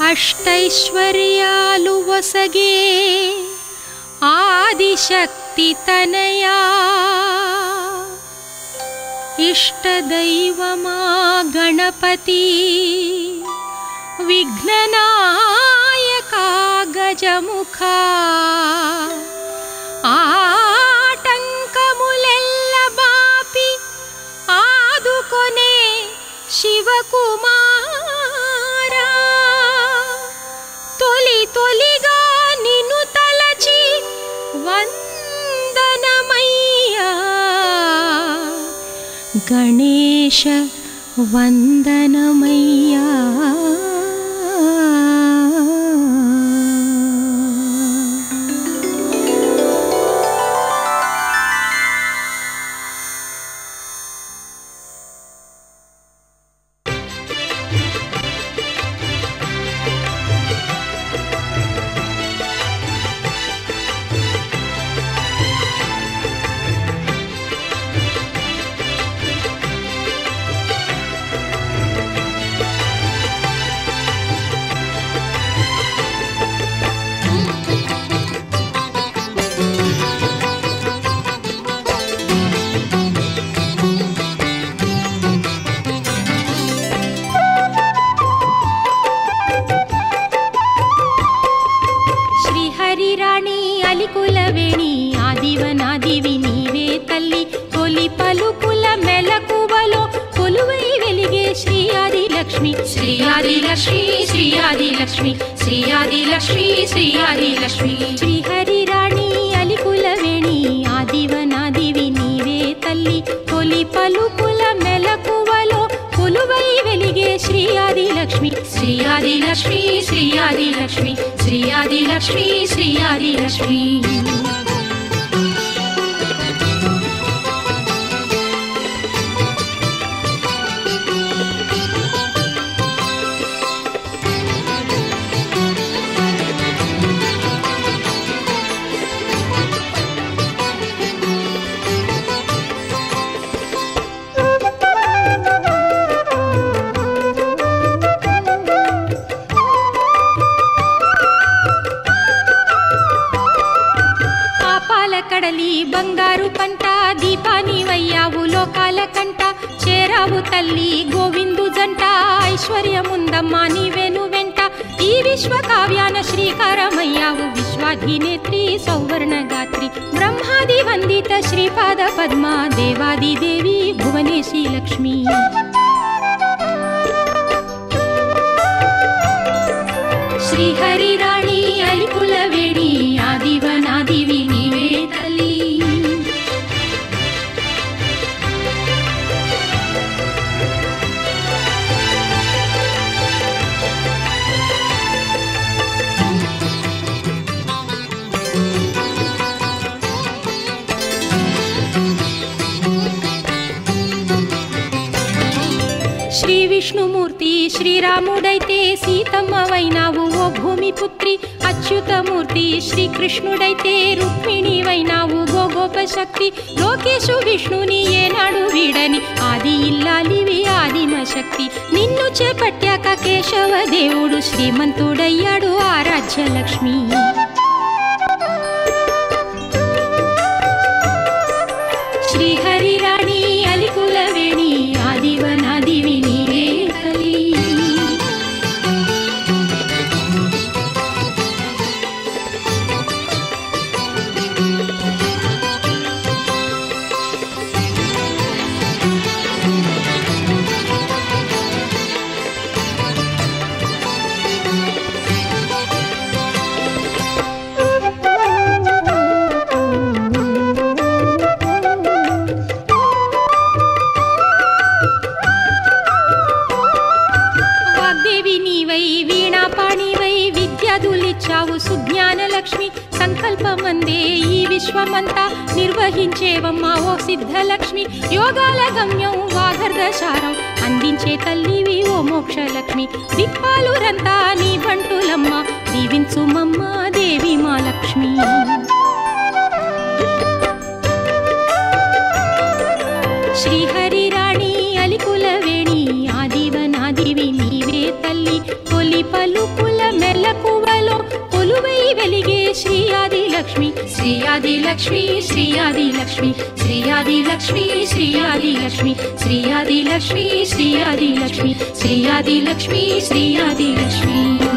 अष्टैश्वर्यालुवसगे आदिशक्तितनया। इष्टदैवमा गणपती विघ्ननायका गजमुखा। गणेश वन्दनमय्या రాణి అలికులవేణి ఆదివనాదివి నీవే తల్లి. తొలి పలుకుల మెలకువలో కొలువై వెలిగే శ్రీ ఆది లక్ష్మి శ్రీ ఆది లక్ష్మి శ్రీ ఆది లక్ష్మి శ్రీ ఆది లక్ష్మి శ్రీ ఆది లక్ష్మి శ్రీహరి రాణి అలికులవేణి ఆదివనాదివి నీవే తల్లి. తొలి పలుకుల श्री आदि लक्ष्मि श्री आदि श्री आदिलक्ष्मि श्री आदि ಕಡಲಿ ಬಂಗಾರು ಪಂಟ ದೀಪ ನೀವಯ್ಯಾವು ಲೋಕಾಲ ಕಂಠ, ಚೇರಾವು ತಲ್ಲಿ ಗೋವಿಂದು ಜಂಟ, ಐಶ್ವರ್ಯ ಮುಂದಮ್ಮ ನೀವೇನು ವೆಂಟ, ಈ ವಿಶ್ವ ಕಾವ್ಯಾನ ಶ್ರೀಕಾರಮಯ್ಯಾವು ವಿಶ್ವಾಧಿನೇತ್ರಿ ಸೌವರ್ಣ ಗಾತ್ರಿ, ಬ್ರಹ್ಮಾದಿ ವಂದಿತ ಶ್ರೀಪಾದ ಪದ್ಮ, ದೇವಾದಿ ದೇವಿ ಭುವನೇಶಿ ಲಕ್ಷ್ಮೀ. శ్రీ విష్ణుమూర్తి శ్రీరాముడైతే సీతమ్మవైనావు ఓ భూమిపుత్రి అచ్యుతమూర్తి శ్రీకృష్ణుడైతే రుక్మిణివైనావు గో గోగోప శక్తి లోకేశు విష్ణుని ఏనాడు వీడని ఆది ఇల్లాలివి ఆదిమ శక్తి నిన్ను చేపట్టాక కేశవ దేవుడు శ్రీమంతుడయ్యాడు ఆరాధ్య లక్ష్మి వాగ్దేవి వీణా పాణివై విద్యాదులిచ్చావు సుజ్ఞాన లక్ష్మి సంకల్పమందే ఈ విశ్వమంతా నిర్వహించేవమ్మా ఓ సిద్ధలక్ష్మి. యోగాల గమ్యం వాగర్దశారం అందించే తల్లివి ఓ మోక్షలక్ష్మి. దిక్పాలురంతా నీ బంటులమ్మ దీవించుమమ్మ దేవి మా లక్ష్మి శ్రీహరి श्रीयादि लक्ष्मी श्री आदिलक्ष्मी श्रीयादिलक्ष्मी श्री आदिलक्ष्मी श्री